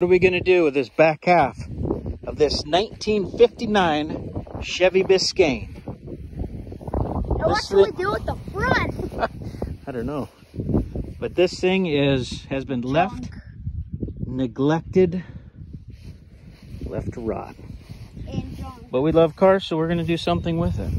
What are we going to do with this back half of this 1959 Chevy Biscayne? Now what should we do with the front? I don't know. But this thing is has been left neglected, left to rot. But we love cars, so we're going to do something with it.